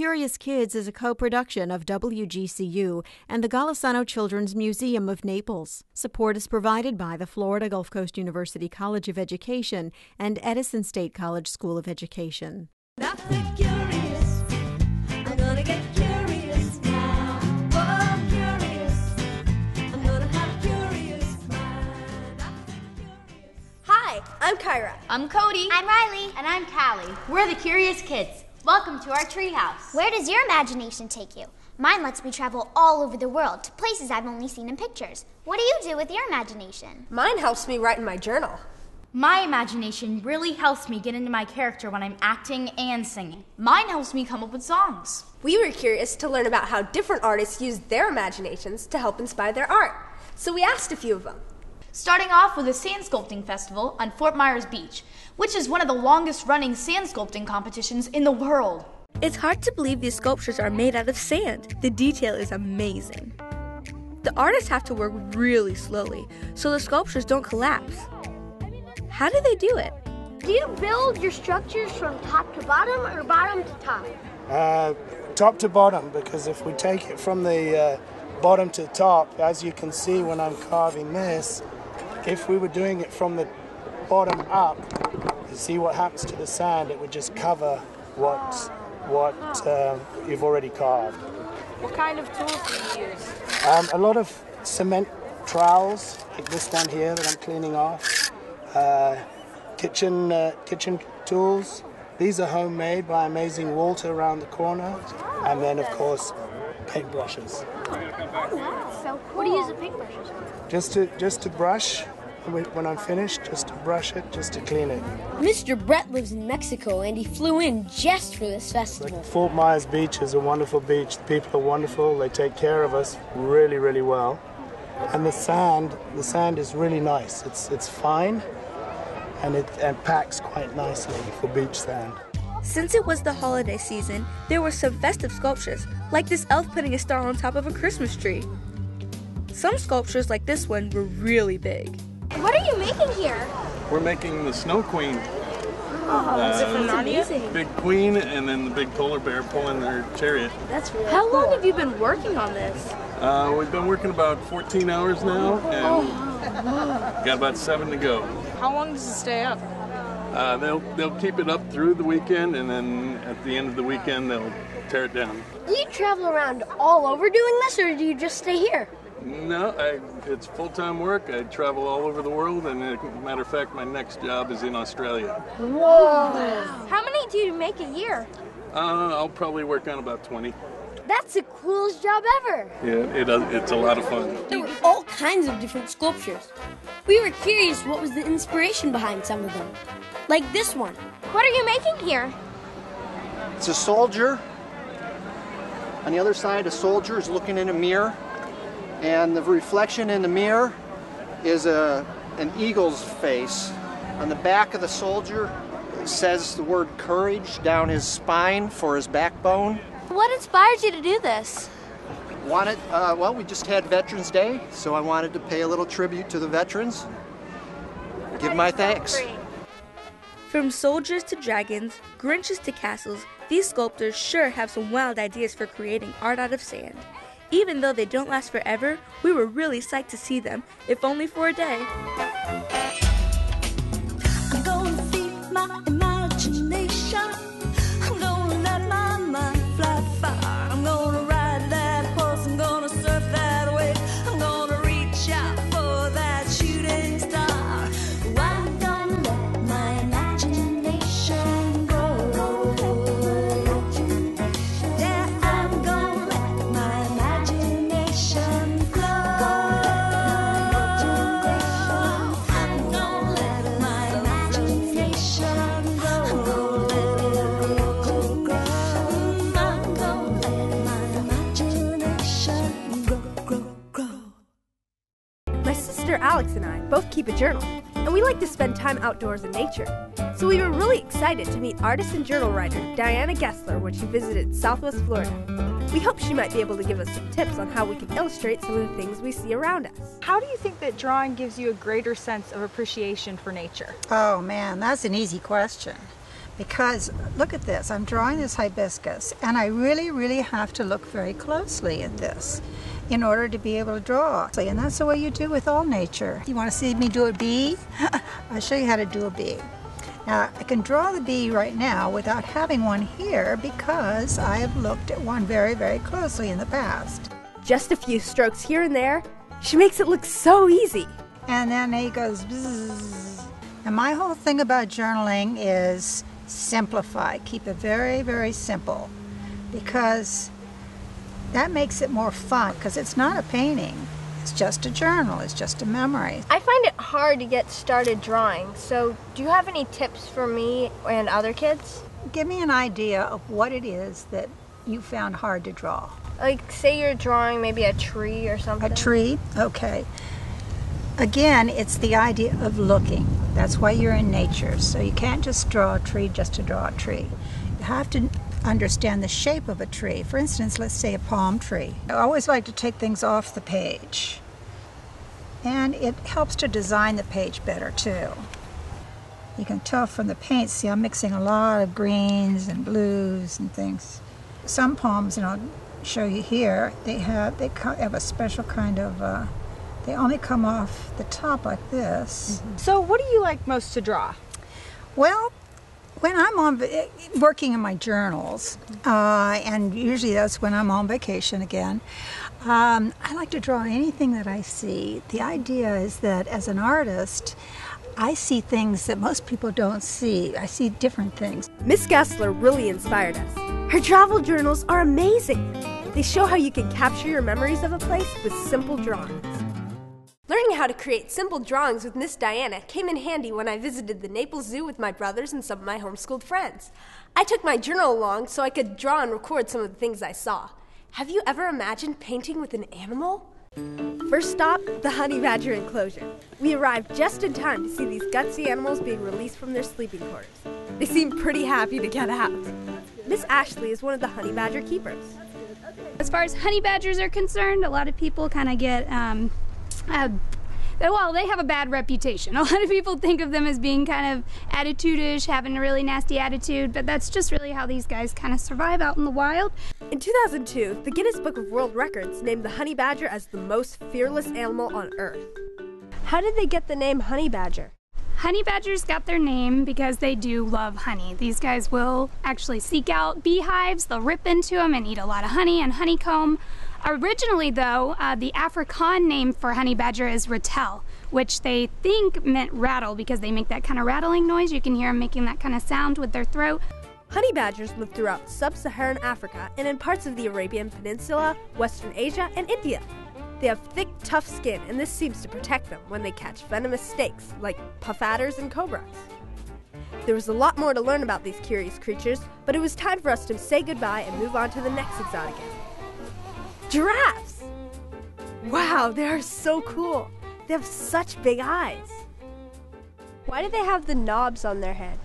Curious Kids is a co production of WGCU and the Golisano Children's Museum of Naples. Support is provided by the Florida Gulf Coast University College of Education and Edison State College School of Education. Hi, I'm Kyra. I'm Cody. I'm Riley. And I'm Callie. We're the Curious Kids. Welcome to our treehouse. Where does your imagination take you? Mine lets me travel all over the world to places I've only seen in pictures. What do you do with your imagination? Mine helps me write in my journal. My imagination really helps me get into my character when I'm acting and singing. Mine helps me come up with songs. We were curious to learn about how different artists use their imaginations to help inspire their art. So we asked a few of them. Starting off with a sand sculpting festival on Fort Myers Beach, which is one of the longest running sand sculpting competitions in the world. It's hard to believe these sculptures are made out of sand. The detail is amazing. The artists have to work really slowly so the sculptures don't collapse. How do they do it? Do you build your structures from top to bottom or bottom to top? Uh, top to bottom, because if we take it from the uh, bottom to top, as you can see when I'm carving this, if we were doing it from the bottom up, you see what happens to the sand, it would just cover what, what uh, you've already carved. What kind of tools do you use? Um, a lot of cement trowels, like this one here that I'm cleaning off. Uh, kitchen uh, kitchen tools. These are homemade by Amazing Walter around the corner, and then of course paintbrushes. So cool. What do you use the paintbrushes for? Just to just to brush when when I'm finished, just to brush it, just to clean it. Mr. Brett lives in Mexico and he flew in just for this festival. Like Fort Myers Beach is a wonderful beach. The people are wonderful. They take care of us really, really well. And the sand, the sand is really nice. It's it's fine, and it and packs quite nicely for beach sand. Since it was the holiday season, there were some festive sculptures, like this elf putting a star on top of a Christmas tree. Some sculptures, like this one, were really big. What are you making here? We're making the Snow Queen. Oh, is it from Narnia? Big queen and then the big polar bear pulling their chariot. That's really How long have you been working on this? Uh, we've been working about 14 hours now and got about seven to go. How long does it stay up? Uh, they'll they'll keep it up through the weekend and then at the end of the weekend they'll tear it down. Do you travel around all over doing this or do you just stay here? No, I, it's full-time work. I travel all over the world, and as a matter of fact, my next job is in Australia. Whoa! How many do you make a year? Uh, I'll probably work on about 20. That's the coolest job ever. Yeah, it, uh, it's a lot of fun. There were all kinds of different sculptures. We were curious what was the inspiration behind some of them. Like this one. What are you making here? It's a soldier. On the other side, a soldier is looking in a mirror, and the reflection in the mirror is a, an eagle's face. On the back of the soldier it says the word courage down his spine for his backbone. What inspired you to do this? Wanted, uh, well, we just had Veterans Day, so I wanted to pay a little tribute to the veterans. Give my thanks. From soldiers to dragons, Grinches to castles, these sculptors sure have some wild ideas for creating art out of sand. Even though they don't last forever, we were really psyched to see them, if only for a day. Sister Alex and I both keep a journal, and we like to spend time outdoors in nature. So we were really excited to meet artist and journal writer Diana Gessler when she visited Southwest Florida. We hope she might be able to give us some tips on how we can illustrate some of the things we see around us. How do you think that drawing gives you a greater sense of appreciation for nature? Oh man, that's an easy question. because look at this. I'm drawing this hibiscus, and I really, really have to look very closely at this in order to be able to draw. And that's the way you do with all nature. You want to see me do a bee? I'll show you how to do a bee. Now, I can draw the bee right now without having one here because I have looked at one very, very closely in the past. Just a few strokes here and there. She makes it look so easy. And then he goes bzzz. And my whole thing about journaling is simplify. Keep it very, very simple because that makes it more fun because it's not a painting. It's just a journal. It's just a memory. I find it hard to get started drawing. So, do you have any tips for me and other kids? Give me an idea of what it is that you found hard to draw. Like, say you're drawing maybe a tree or something. A tree? Okay. Again, it's the idea of looking. That's why you're in nature. So you can't just draw a tree just to draw a tree. You have to understand the shape of a tree. For instance, let's say a palm tree. I always like to take things off the page. And it helps to design the page better too. You can tell from the paint, see I'm mixing a lot of greens and blues and things. Some palms, and I'll show you here, they have they have a special kind of uh, they only come off the top like this. So, what do you like most to draw? Well, when I'm on working in my journals, uh, and usually that's when I'm on vacation again, um, I like to draw anything that I see. The idea is that as an artist, I see things that most people don't see. I see different things. Miss Gessler really inspired us. Her travel journals are amazing. They show how you can capture your memories of a place with simple drawings. Learning how to create simple drawings with Miss Diana came in handy when I visited the Naples Zoo with my brothers and some of my homeschooled friends. I took my journal along so I could draw and record some of the things I saw. Have you ever imagined painting with an animal? First stop, the honey badger enclosure. We arrived just in time to see these gutsy animals being released from their sleeping quarters. They seem pretty happy to get out. Miss Ashley is one of the honey badger keepers. As far as honey badgers are concerned, a lot of people kind of get, um, uh, well, they have a bad reputation. A lot of people think of them as being kind of attitude-ish, having a really nasty attitude, but that's just really how these guys kind of survive out in the wild. In 2002, the Guinness Book of World Records named the honey badger as the most fearless animal on Earth. How did they get the name honey badger? Honey badgers got their name because they do love honey. These guys will actually seek out beehives, they'll rip into them and eat a lot of honey and honeycomb. Originally, though, uh, the Afrikaan name for honey badger is ratel, which they think meant rattle because they make that kind of rattling noise. You can hear them making that kind of sound with their throat. Honey badgers live throughout sub Saharan Africa and in parts of the Arabian Peninsula, Western Asia, and India. They have thick, tough skin, and this seems to protect them when they catch venomous snakes like puff adders and cobras. There was a lot more to learn about these curious creatures, but it was time for us to say goodbye and move on to the next exotic. Giraffes! Wow, they are so cool. They have such big eyes. Why do they have the knobs on their head?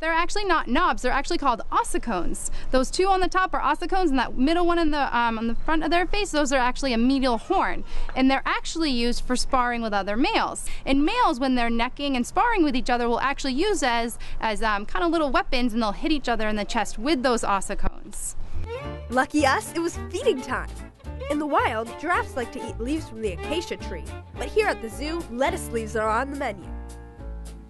They're actually not knobs. They're actually called ossicones. Those two on the top are ossicones, and that middle one in the um, on the front of their face, those are actually a medial horn, and they're actually used for sparring with other males. And males, when they're necking and sparring with each other, will actually use as as um, kind of little weapons, and they'll hit each other in the chest with those ossicones. Lucky us, it was feeding time. In the wild, giraffes like to eat leaves from the acacia tree, but here at the zoo, lettuce leaves are on the menu.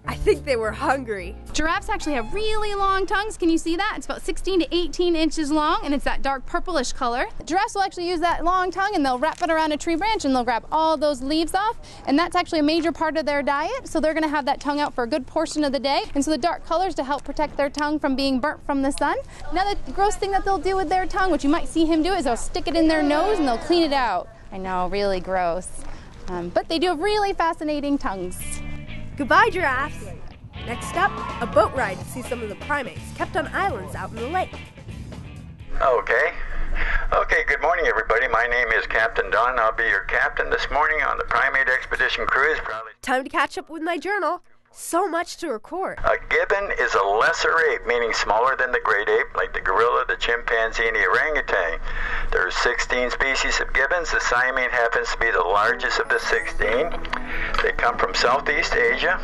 I think they were hungry. Giraffes actually have really long tongues. Can you see that? It's about 16 to 18 inches long and it's that dark purplish color. Giraffes will actually use that long tongue and they'll wrap it around a tree branch and they'll grab all those leaves off. And that's actually a major part of their diet. So they're going to have that tongue out for a good portion of the day. And so the dark colors to help protect their tongue from being burnt from the sun. Another gross thing that they'll do with their tongue, which you might see him do, is they'll stick it in their nose and they'll clean it out. I know, really gross. Um, but they do have really fascinating tongues. Goodbye, giraffes. Next up, a boat ride to see some of the primates kept on islands out in the lake. Okay. Okay, good morning, everybody. My name is Captain Don. I'll be your captain this morning on the Primate Expedition Cruise. Probably. Time to catch up with my journal. So much to record. A gibbon is a lesser ape, meaning smaller than the great ape, like the gorilla, the chimpanzee, and the orangutan. There are 16 species of gibbons. The siamang happens to be the largest of the 16. They come from Southeast Asia.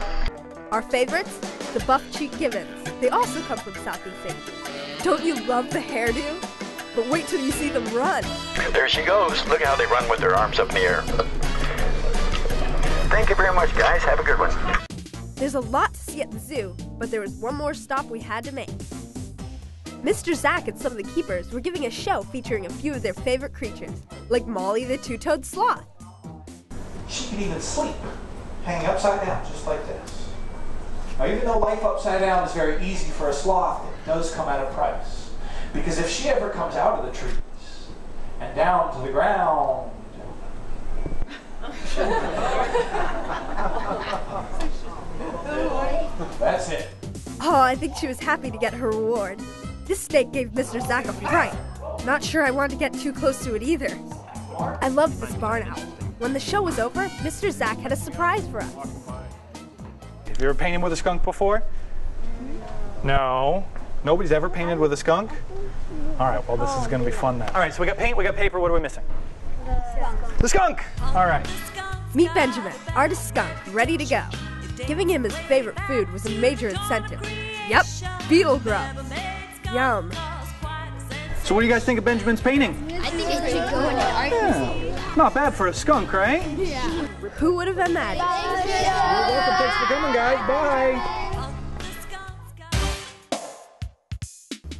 Our favorites? the buff cheek gibbons. They also come from Southeast Asia. Don't you love the hairdo? But wait till you see them run. There she goes. Look at how they run with their arms up in the air. Thank you very much, guys. Have a good one. There's a lot to see at the zoo, but there was one more stop we had to make. Mr. Zach and some of the keepers were giving a show featuring a few of their favorite creatures, like Molly the two toed sloth. She can even sleep, hanging upside down, just like this. Now, even though life upside down is very easy for a sloth, it does come at a price. Because if she ever comes out of the trees and down to the ground, that's it. Oh, I think she was happy to get her reward. This snake gave Mr. Zack a fright. Not sure I wanted to get too close to it either. I loved this barn owl. When the show was over, Mr. Zack had a surprise for us. Have you ever painted with a skunk before? No. Nobody's ever painted with a skunk? All right, well, this is going to be fun then. All right, so we got paint, we got paper. What are we missing? The skunk! All right. Meet Benjamin, artist skunk, ready to go. Giving him his favorite food was a major incentive. Yep, beetle grubs. Yum. So, what do you guys think of Benjamin's painting? I think it should go in an art museum. Not bad for a skunk, right? Yeah. Who would have imagined? You're welcome. Thanks for coming, guys. Bye.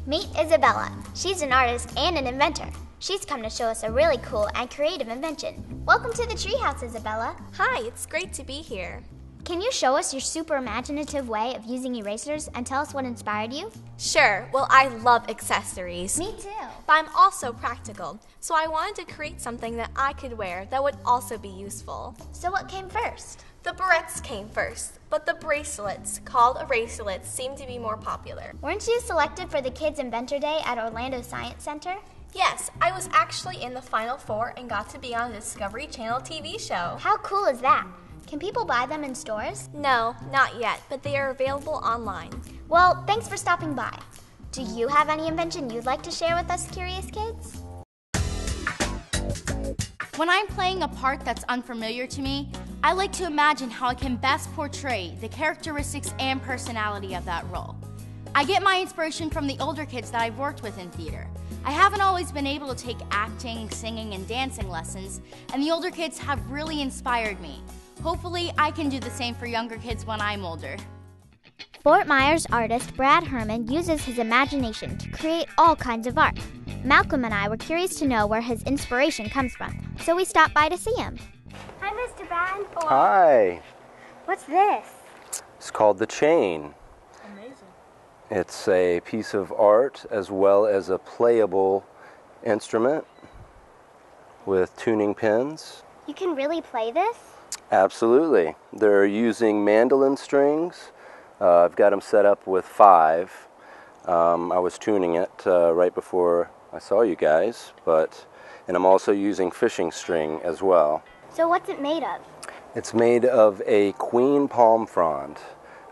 Meet Isabella. She's an artist and an inventor. She's come to show us a really cool and creative invention. Welcome to the treehouse, Isabella. Hi, it's great to be here. Can you show us your super imaginative way of using erasers and tell us what inspired you? Sure, well, I love accessories. Me too. But I'm also practical, so I wanted to create something that I could wear that would also be useful. So, what came first? The barrettes came first, but the bracelets, called eraselets, seem to be more popular. Weren't you selected for the Kids Inventor Day at Orlando Science Center? Yes, I was actually in the Final Four and got to be on a Discovery Channel TV show. How cool is that? Can people buy them in stores? No, not yet, but they are available online. Well, thanks for stopping by. Do you have any invention you'd like to share with us curious kids? When I'm playing a part that's unfamiliar to me, I like to imagine how I can best portray the characteristics and personality of that role. I get my inspiration from the older kids that I've worked with in theater. I haven't always been able to take acting, singing, and dancing lessons, and the older kids have really inspired me. Hopefully, I can do the same for younger kids when I'm older. Fort Myers artist Brad Hermann uses his imagination to create all kinds of art. Malcolm and I were curious to know where his inspiration comes from, so we stopped by to see him. Hi, Mr. Brad. Hi. What's this? It's called The Chain. Amazing. It's a piece of art as well as a playable instrument with tuning pins. You can really play this? Absolutely. They're using mandolin strings. Uh, I've got them set up with five. Um, I was tuning it uh, right before I saw you guys, but and I'm also using fishing string as well. So, what's it made of? It's made of a queen palm frond,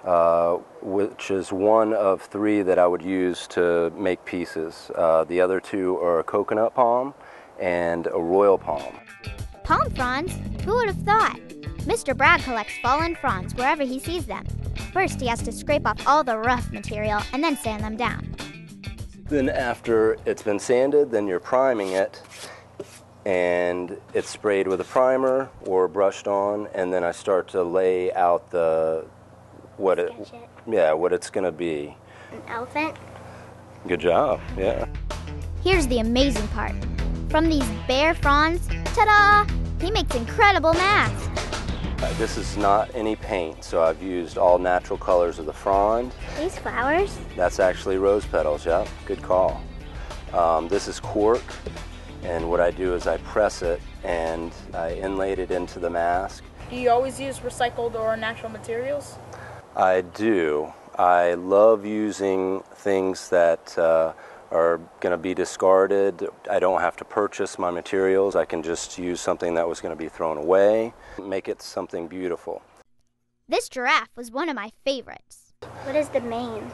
uh, which is one of three that I would use to make pieces. Uh, the other two are a coconut palm and a royal palm. Palm fronds? Who would have thought? Mr. Brad collects fallen fronds wherever he sees them. First, he has to scrape off all the rough material and then sand them down. Then, after it's been sanded, then you're priming it, and it's sprayed with a primer or brushed on, and then I start to lay out the what it, it. yeah, what it's gonna be. An elephant? Good job, yeah. Here's the amazing part. From these bare fronds, ta da! He makes incredible masks. Uh, this is not any paint, so I've used all natural colors of the frond. These flowers? That's actually rose petals, yeah, good call. Um, this is cork, and what I do is I press it and I inlaid it into the mask. Do you always use recycled or natural materials? I do. I love using things that uh, are going to be discarded. I don't have to purchase my materials. I can just use something that was going to be thrown away, make it something beautiful. This giraffe was one of my favorites. What is the mane?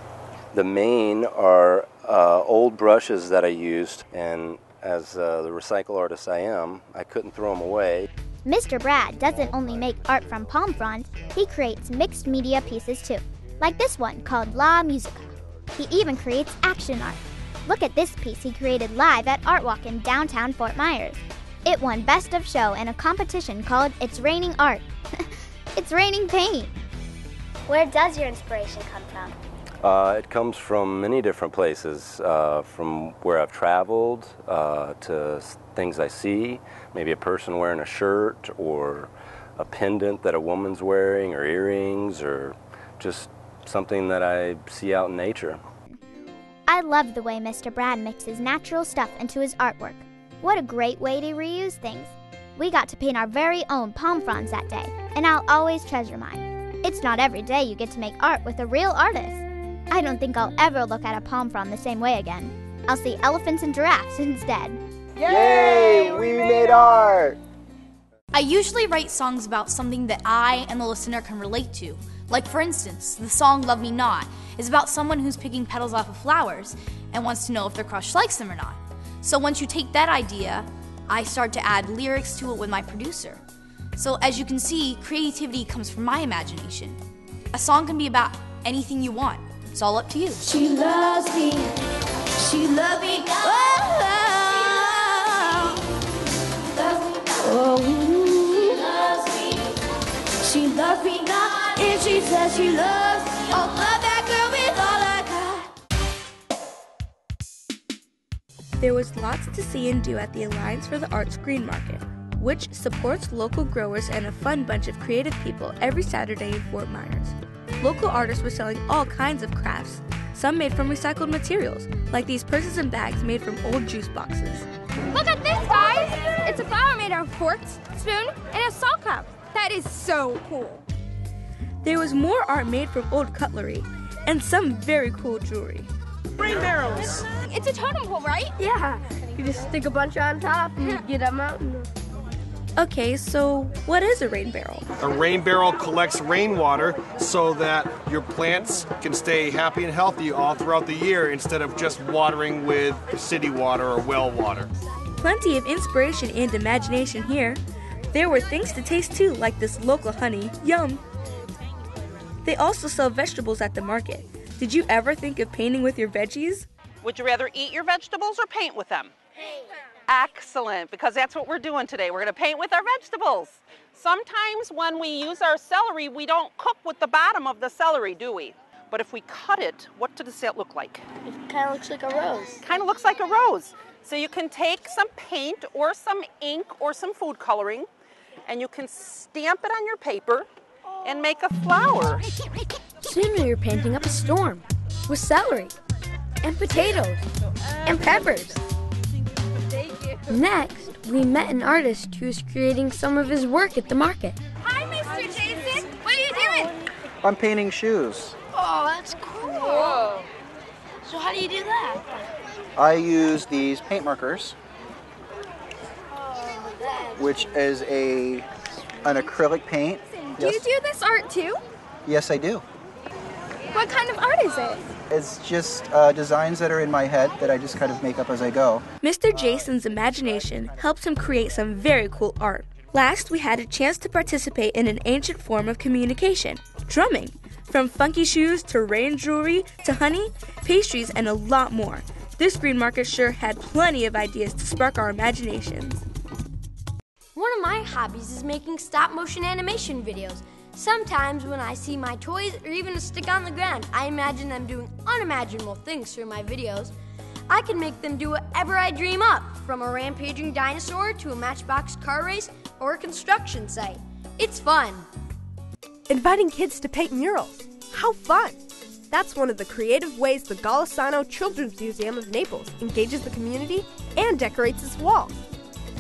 The main are uh, old brushes that I used, and as uh, the recycle artist I am, I couldn't throw them away. Mr. Brad doesn't only make art from palm fronds, he creates mixed media pieces too, like this one called La Musica. He even creates action art. Look at this piece he created live at Art Walk in downtown Fort Myers. It won Best of Show in a competition called It's Raining Art. it's raining paint. Where does your inspiration come from? Uh, it comes from many different places, uh, from where I've traveled uh, to things I see, maybe a person wearing a shirt or a pendant that a woman's wearing, or earrings, or just something that I see out in nature. I love the way Mr. Brad mixes natural stuff into his artwork. What a great way to reuse things. We got to paint our very own palm fronds that day, and I'll always treasure mine. It's not every day you get to make art with a real artist. I don't think I'll ever look at a palm frond the same way again. I'll see elephants and giraffes instead. Yay! We made art! I usually write songs about something that I and the listener can relate to. Like, for instance, the song Love Me Not is about someone who's picking petals off of flowers and wants to know if their crush likes them or not. So, once you take that idea, I start to add lyrics to it with my producer. So, as you can see, creativity comes from my imagination. A song can be about anything you want, it's all up to you. She loves me. There was lots to see and do at the Alliance for the Arts Green Market, which supports local growers and a fun bunch of creative people every Saturday in Fort Myers. Local artists were selling all kinds of crafts, some made from recycled materials, like these purses and bags made from old juice boxes. Look at this, guys! It's a flower made out of forks, spoon, and a salt cup. That is so cool. There was more art made from old cutlery and some very cool jewelry. Rain barrels. It's a totem pole, right? Yeah. You just stick a bunch on top and you get a mountain. Okay, so what is a rain barrel? A rain barrel collects rainwater so that your plants can stay happy and healthy all throughout the year instead of just watering with city water or well water. Plenty of inspiration and imagination here. There were things to taste too, like this local honey. Yum! They also sell vegetables at the market. Did you ever think of painting with your veggies? Would you rather eat your vegetables or paint with them? Paint. Excellent, because that's what we're doing today. We're going to paint with our vegetables. Sometimes when we use our celery, we don't cook with the bottom of the celery, do we? But if we cut it, what does that look like? It kind of looks like a rose. Kind of looks like a rose. So you can take some paint or some ink or some food coloring and you can stamp it on your paper and make a flower. Soon you're painting up a storm with celery and potatoes and peppers. Next, we met an artist who was creating some of his work at the market. Hi, Mr. Jason. What are you doing? I'm painting shoes. Oh, that's cool. So how do you do that? I use these paint markers, which is a an acrylic paint. Do you do this art too? Yes, I do. What kind of art is it? It's just uh, designs that are in my head that I just kind of make up as I go. Mr. Jason's imagination helps him create some very cool art. Last, we had a chance to participate in an ancient form of communication drumming. From funky shoes to rain jewelry to honey, pastries, and a lot more. This green market sure had plenty of ideas to spark our imaginations. One of my hobbies is making stop motion animation videos. Sometimes when I see my toys or even a stick on the ground, I imagine them doing unimaginable things through my videos. I can make them do whatever I dream up, from a rampaging dinosaur to a matchbox car race or a construction site. It's fun. Inviting kids to paint murals. How fun! That's one of the creative ways the Golisano Children's Museum of Naples engages the community and decorates its walls.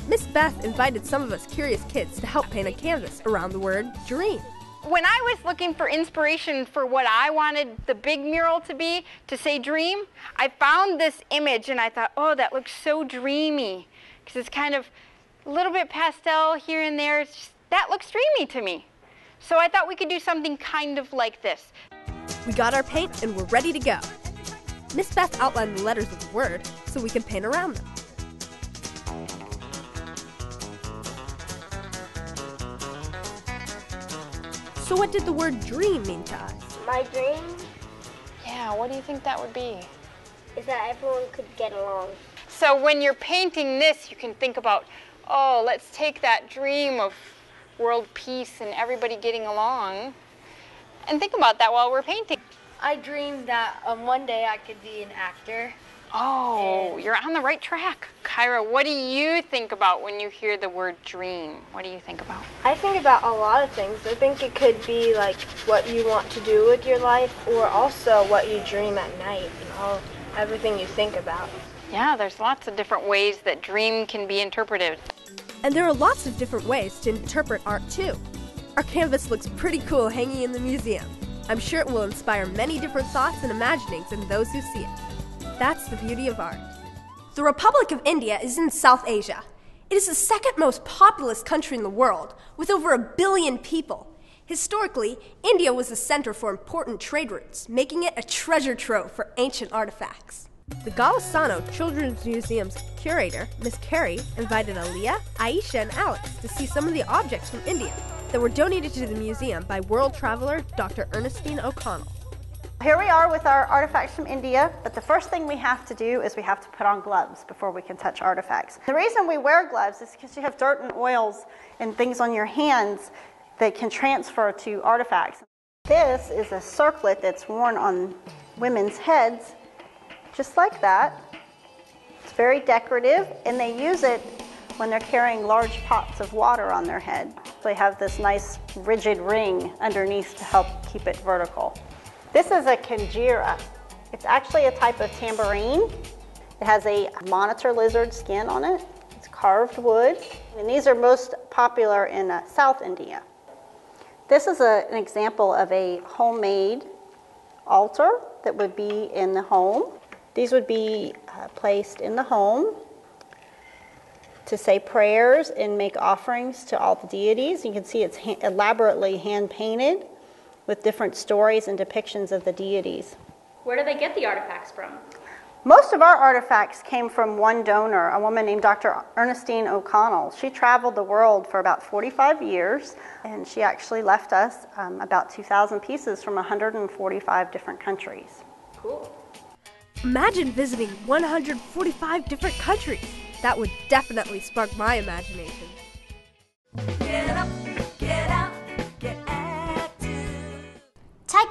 Miss Beth invited some of us curious kids to help paint a canvas around the word dream. When I was looking for inspiration for what I wanted the big mural to be, to say dream, I found this image and I thought, oh, that looks so dreamy. Because it's kind of a little bit pastel here and there. Just, that looks dreamy to me. So I thought we could do something kind of like this. We got our paint and we're ready to go. Miss Beth outlined the letters of the word so we can paint around them. So, what did the word dream mean to us? My dream Yeah, what do you think that would be? is that everyone could get along. So when you're painting this, you can think about, oh, let's take that dream of world peace and everybody getting along and think about that while we're painting. I dreamed that um, one day I could be an actor. Oh, you're on the right track. Kyra, what do you think about when you hear the word dream? What do you think about? I think about a lot of things. I think it could be like what you want to do with your life or also what you dream at night and all everything you think about. Yeah, there's lots of different ways that dream can be interpreted. And there are lots of different ways to interpret art too. Our canvas looks pretty cool hanging in the museum. I'm sure it will inspire many different thoughts and imaginings in those who see it. That's the beauty of art. The Republic of India is in South Asia. It is the second most populous country in the world, with over a billion people. Historically, India was a center for important trade routes, making it a treasure trove for ancient artifacts. The Golisano Children's Museum's curator, Miss Carey, invited Aaliyah, Aisha, and Alex to see some of the objects from India that were donated to the museum by world traveler Dr. Ernestine O'Connell. Here we are with our artifacts from India, but the first thing we have to do is we have to put on gloves before we can touch artifacts. The reason we wear gloves is because you have dirt and oils and things on your hands that can transfer to artifacts. This is a circlet that's worn on women's heads, just like that. It's very decorative, and they use it when they're carrying large pots of water on their head. They have this nice rigid ring underneath to help keep it vertical. This is a kanjira. It's actually a type of tambourine. It has a monitor lizard skin on it. It's carved wood, and these are most popular in uh, South India. This is a, an example of a homemade altar that would be in the home. These would be uh, placed in the home to say prayers and make offerings to all the deities. You can see it's ha- elaborately hand painted with different stories and depictions of the deities. Where do they get the artifacts from? Most of our artifacts came from one donor, a woman named Dr. Ernestine O'Connell. She traveled the world for about 45 years, and she actually left us um, about 2,000 pieces from 145 different countries. Cool. Imagine visiting 145 different countries. That would definitely spark my imagination.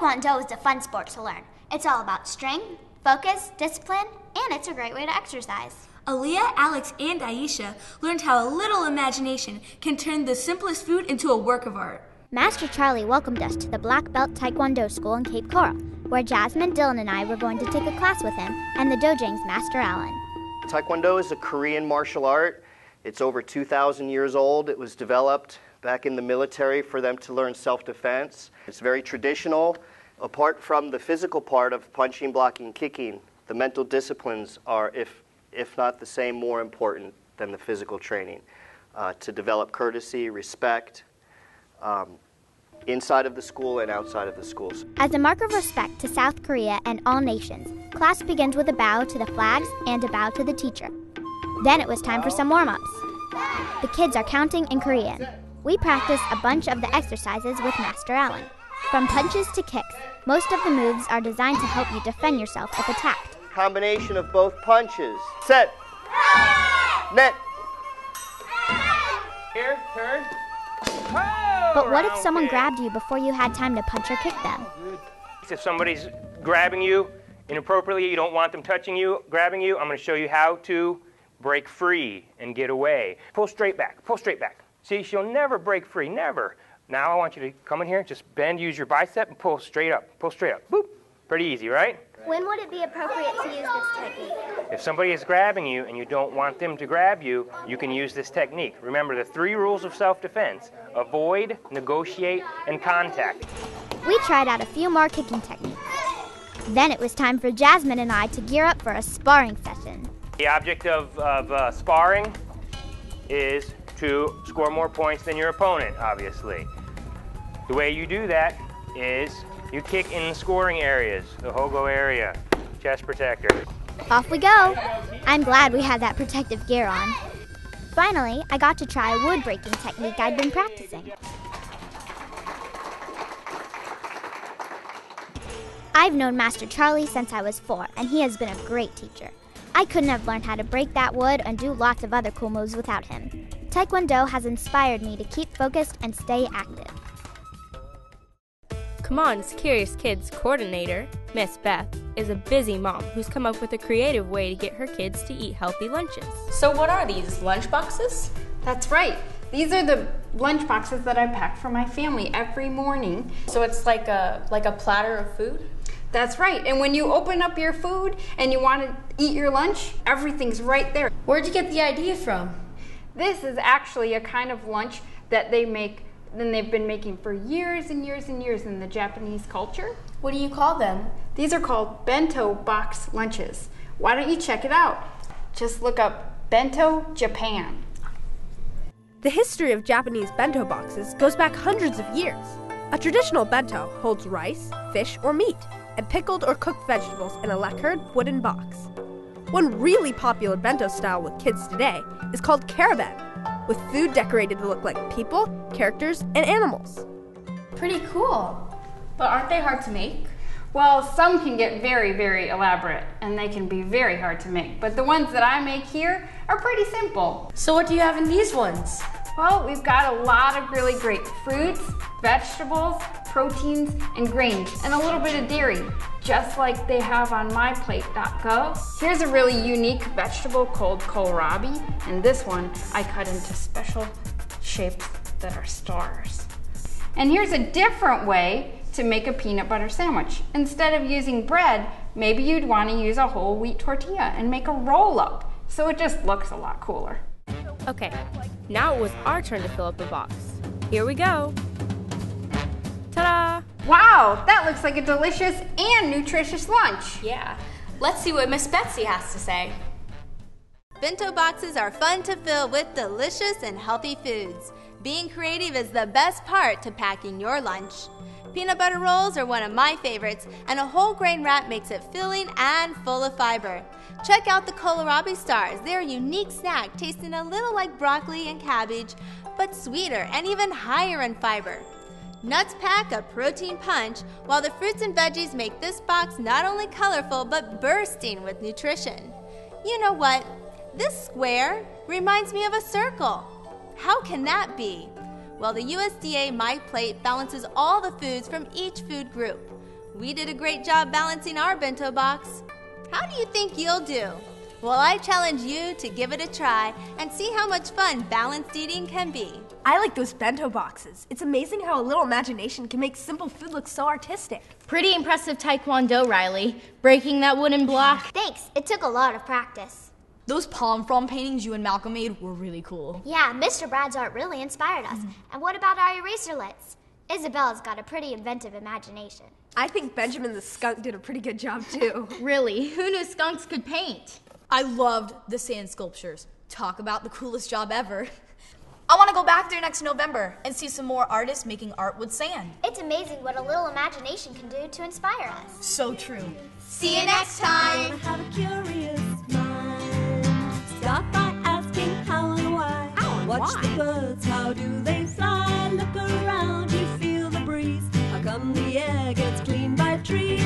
Taekwondo is a fun sport to learn. It's all about strength, focus, discipline, and it's a great way to exercise. Aaliyah, Alex, and Aisha learned how a little imagination can turn the simplest food into a work of art. Master Charlie welcomed us to the Black Belt Taekwondo School in Cape Coral, where Jasmine, Dylan, and I were going to take a class with him and the Dojang's Master Allen. Taekwondo is a Korean martial art. It's over 2,000 years old. It was developed back in the military for them to learn self defense. It's very traditional. Apart from the physical part of punching, blocking, kicking, the mental disciplines are, if, if not the same, more important than the physical training uh, to develop courtesy, respect, um, inside of the school and outside of the schools. As a mark of respect to South Korea and all nations, class begins with a bow to the flags and a bow to the teacher. Then it was time for some warm ups. The kids are counting in Korean. We practice a bunch of the exercises with Master Allen. From punches to kicks, most of the moves are designed to help you defend yourself if attacked. Combination of both punches. Set. Net. Here, turn. But what if someone grabbed you before you had time to punch or kick them? If somebody's grabbing you inappropriately, you don't want them touching you, grabbing you, I'm going to show you how to break free and get away. Pull straight back, pull straight back. See, she'll never break free, never. Now I want you to come in here, just bend, use your bicep, and pull straight up. Pull straight up. Boop. Pretty easy, right? When would it be appropriate to use this technique? If somebody is grabbing you and you don't want them to grab you, you can use this technique. Remember the three rules of self defense avoid, negotiate, and contact. We tried out a few more kicking techniques. Then it was time for Jasmine and I to gear up for a sparring session. The object of, of uh, sparring is to score more points than your opponent, obviously. The way you do that is you kick in the scoring areas, the Hogu area, chest protector. Off we go! I'm glad we had that protective gear on. Finally, I got to try a wood breaking technique I'd been practicing. I've known Master Charlie since I was four, and he has been a great teacher. I couldn't have learned how to break that wood and do lots of other cool moves without him. Taekwondo has inspired me to keep focused and stay active. Come On's Curious Kids coordinator, Miss Beth, is a busy mom who's come up with a creative way to get her kids to eat healthy lunches. So, what are these lunch boxes? That's right. These are the lunch boxes that I pack for my family every morning. So it's like a like a platter of food? That's right. And when you open up your food and you want to eat your lunch, everything's right there. Where'd you get the idea from? This is actually a kind of lunch that they make and they've been making for years and years and years in the Japanese culture. What do you call them? These are called bento box lunches. Why don't you check it out? Just look up bento Japan. The history of Japanese bento boxes goes back hundreds of years. A traditional bento holds rice, fish, or meat, and pickled or cooked vegetables in a lacquered wooden box. One really popular bento style with kids today is called kyaraben, with food decorated to look like people, characters, and animals. Pretty cool. But aren't they hard to make? Well, some can get very, very elaborate and they can be very hard to make, but the ones that I make here are pretty simple. So, what do you have in these ones? Well, we've got a lot of really great fruits, vegetables, proteins, and grains, and a little bit of dairy, just like they have on myplate.gov. Here's a really unique vegetable called kohlrabi, and this one I cut into special shapes that are stars. And here's a different way to make a peanut butter sandwich. Instead of using bread, maybe you'd want to use a whole wheat tortilla and make a roll up, so it just looks a lot cooler. Okay, now it was our turn to fill up the box. Here we go. Ta da! Wow, that looks like a delicious and nutritious lunch. Yeah. Let's see what Miss Betsy has to say. Bento boxes are fun to fill with delicious and healthy foods. Being creative is the best part to packing your lunch. Peanut butter rolls are one of my favorites, and a whole grain wrap makes it filling and full of fiber. Check out the kohlrabi stars. They're a unique snack, tasting a little like broccoli and cabbage, but sweeter and even higher in fiber. Nuts pack a protein punch, while the fruits and veggies make this box not only colorful but bursting with nutrition. You know what? This square reminds me of a circle. How can that be? Well, the USDA My Plate balances all the foods from each food group. We did a great job balancing our bento box. How do you think you'll do? Well, I challenge you to give it a try and see how much fun balanced eating can be. I like those bento boxes. It's amazing how a little imagination can make simple food look so artistic. Pretty impressive taekwondo, Riley. Breaking that wooden block. Thanks. It took a lot of practice. Those palm frond paintings you and Malcolm made were really cool. Yeah, Mr. Brad's art really inspired us. Mm-hmm. And what about our eraserlets? Isabella's got a pretty inventive imagination. I think Benjamin the skunk did a pretty good job too. really? Who knew skunks could paint? I loved the sand sculptures. Talk about the coolest job ever. I want to go back there next November and see some more artists making art with sand. It's amazing what a little imagination can do to inspire us. So true. See you next time. Have a curious mind. By asking how and why. How and Watch why? the birds, how do they fly? Look around, you feel the breeze. How come the air gets cleaned by trees?